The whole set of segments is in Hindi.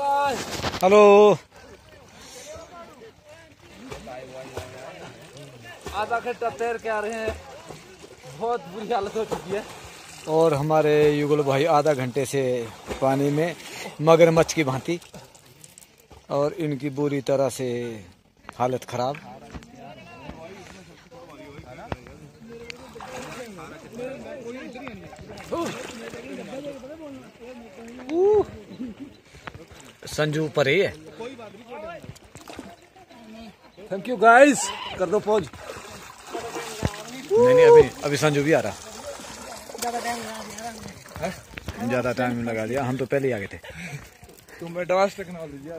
हेलो आधा घंटा तैर के आ रहे हैं। बहुत बुरी हालत हो चुकी है। और हमारे युगल भाई आधा घंटे से पानी में मगरमच्छ की भांति और इनकी बुरी तरह से हालत खराब। संजू पर ही है थैंक यू गाइस कर दो पॉज नहीं नहीं अभी अभी संजू भी आ रहा। ज़्यादा टाइम लगा दिया हम तो पहले ही आ गए थे। तुम एडवांस टेक्नोलॉजी है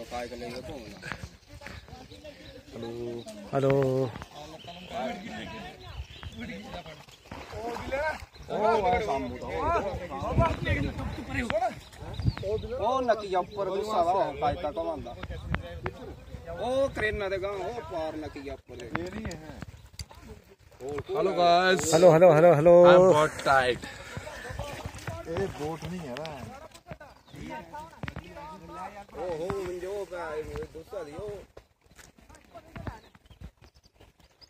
बताए ना क्या हेलो ਉਹ ਨੱਕੀ ਉੱਪਰ ਗੁੱਸਾ ਵਾ ਕਾਇ ਤੱਕ ਆਉਂਦਾ ਉਹ ਕਰੇਨਾ ਦੇ ਗਾਂ ਉਹ ਪਾਰ ਨੱਕੀ ਉੱਪਰ ਦੇ hello guys hello hello hello hello I am बहुत टाइट ਉਹ आए हुए गुस्सा लियो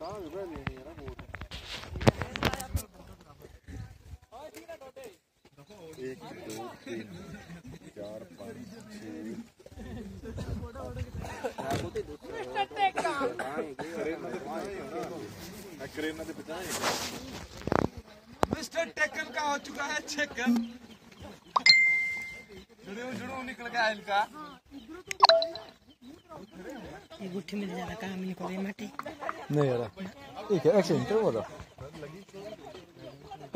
कहाँ रुपए लेने है ना बोट एक दो तीन चार पाँच छः मिस्टर टेकन का हो चुका है चेकन जुड़ू जुड़ू, निकल गया इनका ये गुट्ठी में ज़्यादा काम नहीं करे माटी। नहीं यार ये क्या एक्सीडेंट हुआ था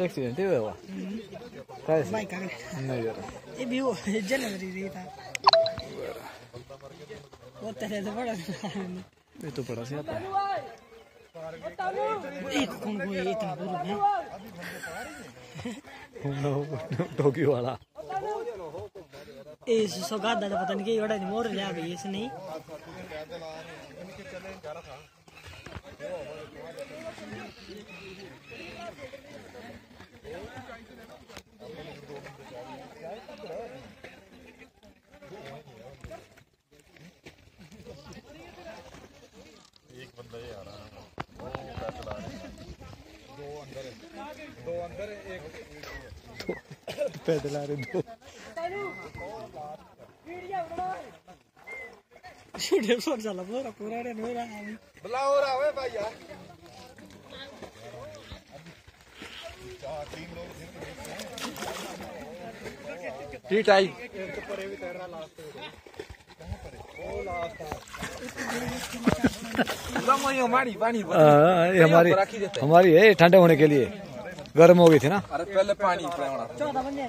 एक्सीडेंट ही हुआ कैसे? बाइक आ नहीं यार ये भी वो जनवरी रही था। वो तरह से बड़ा ये तो बड़ा से आता है। एक कौन को ये इतना बुरा है। टोक्यो वाला। ये सौगात दादा पता नहीं कि बड़ा मोर ले आ गई इस नहीं पैदल आ रहे दो। छुड़े सर चला पूरा पूरा रे नोरा बुलाओ रहा है भैया टी टाइम हमारी पानी हाँ, ये हमारी हमारी है ठंडे होने के लिए। गर्म हो गई थी ना। अरे पहले पानी चौदह बंदे है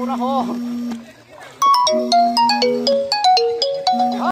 Murahol.